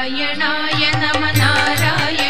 നാരായണായ നമ നാരായണ